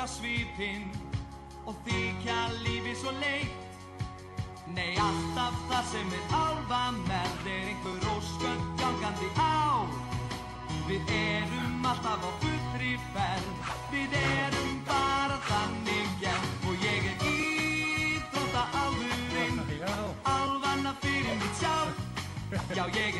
Súra svipinn Og þykja lífi svo leitt. Nei, alltaf það sem er álfa með er einhver ósköld gangandi á. Við erum alltaf á fullri ferð. Við erum bara þannig gerð. Og ég er íþrótta álfurinn Álfanna fyrir mitt sjálf. Já, ég er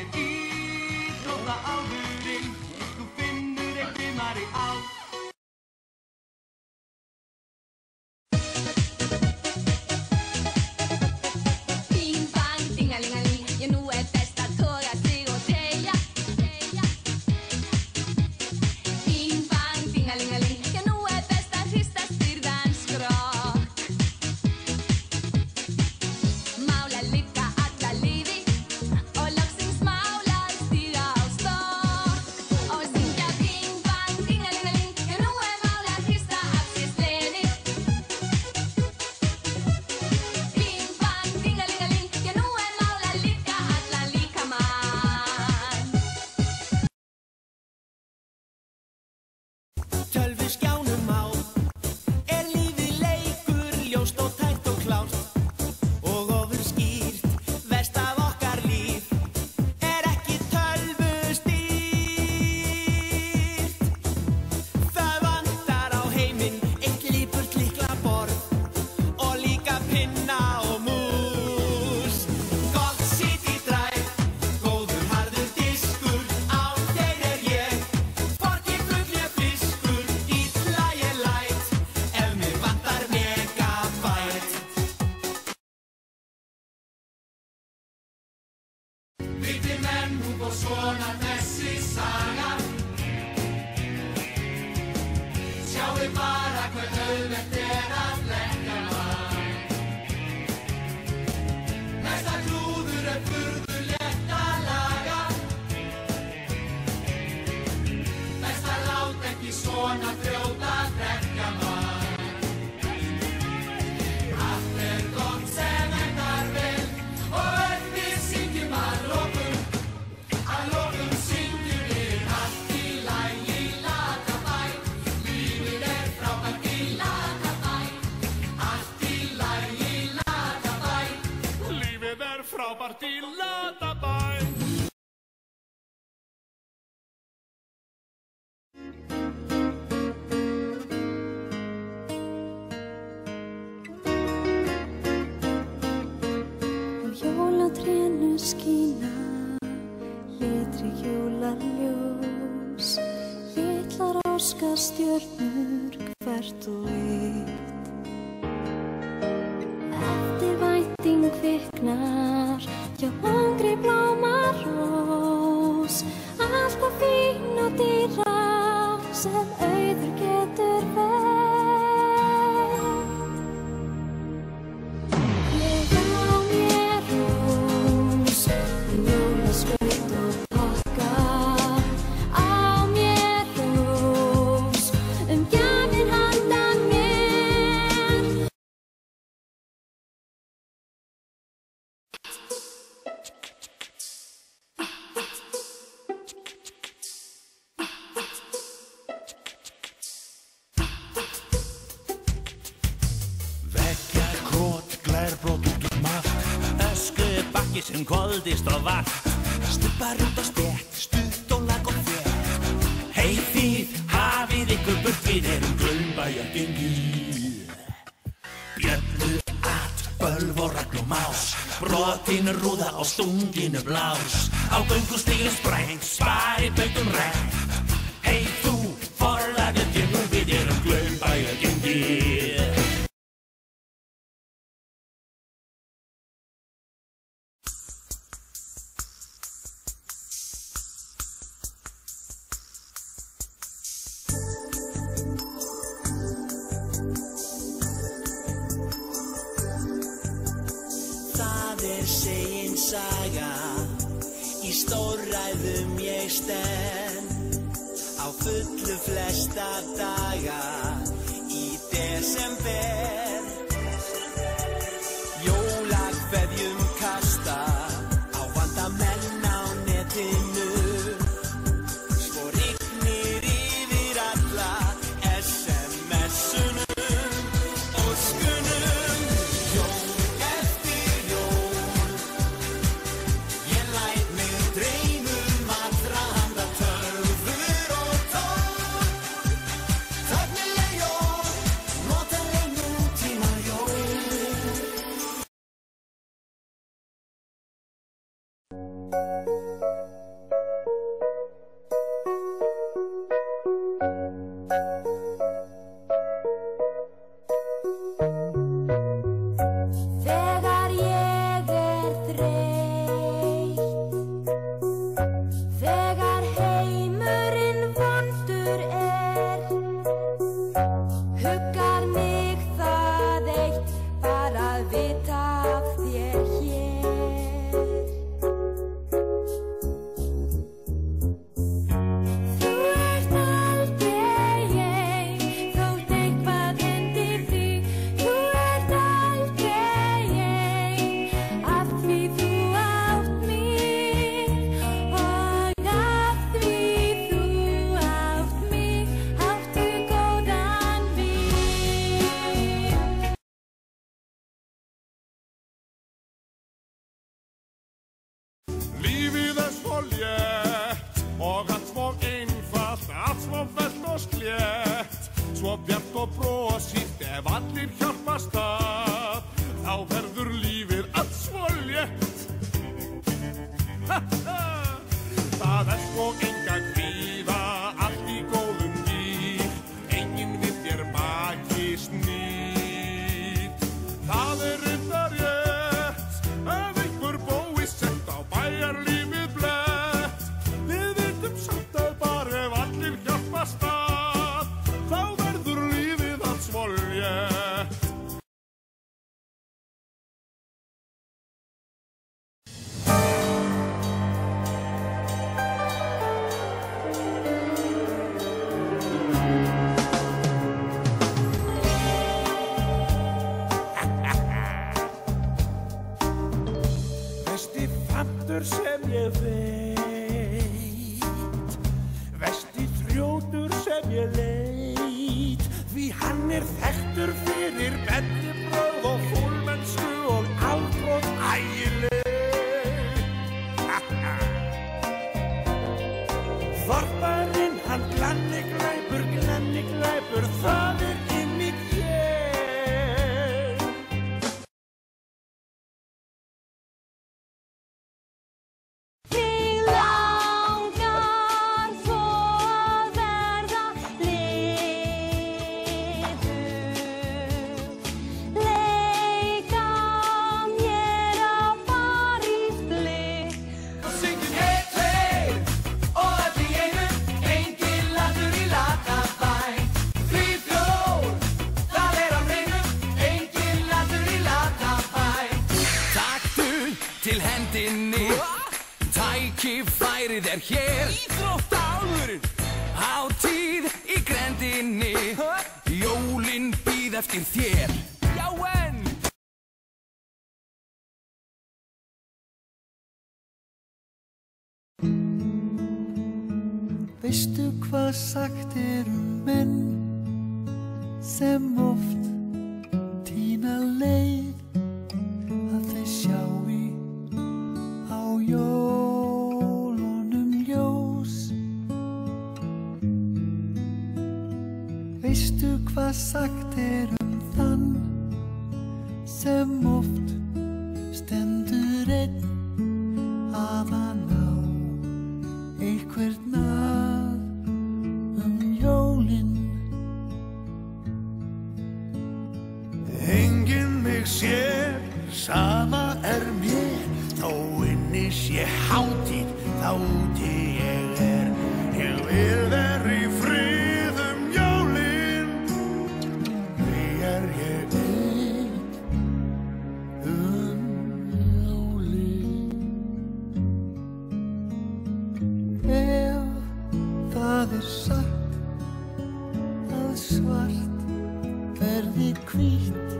menn, nú fór svona þessi saga. Sjáu bara stjörnur Hvert og eitt. Eftir vænting kviknar κι εγώ κρυπλό μαρός, ας κοφίνω τη ράψε bakki sem koldist og vatn. Stubbar út á stett, stutt og lag og þétt. Hei þið, hafið ykkur burt Við erum glömbæja gengi Bjöllu, at, bölv og ragn og más. Brotinu rúða og stunginu blás. Á göngustígin spræng, spari bautum ræng Hei þú, forlaðið gengur Við erum glömbæja gengi Það er segin saga Í stórræðum ég stend Á fullu flesta daga Í desember 嗯。létt og allt svo einfalt, allt svo veld og slétt. Svo bjart og brosýtt ef allir hjálpast að þá verður lífir allt svo létt. Það er svo einfalt hann er þektur fyrir Tækifærið er hér. Íþrótt álurinn Á tíð í grendinni Jólinn býð eftir þér. Já en. Veistu hvað sagt er um menn Sem oft Veistu hvað sagt er um þann sem oft stendur einn að hann á einhvern nað um jólinn Engin mig sér, sama er mér, þó inni sé há svart verði kvítt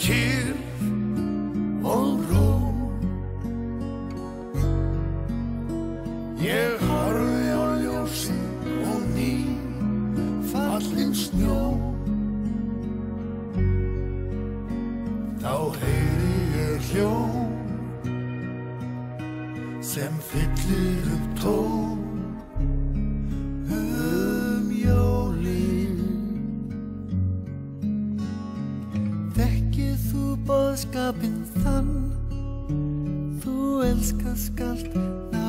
kyrr og ró. Ég horfi á ljósi og ný fallin snjó. Þá heyri ég hljóm sem fyllir upp tón elska skalt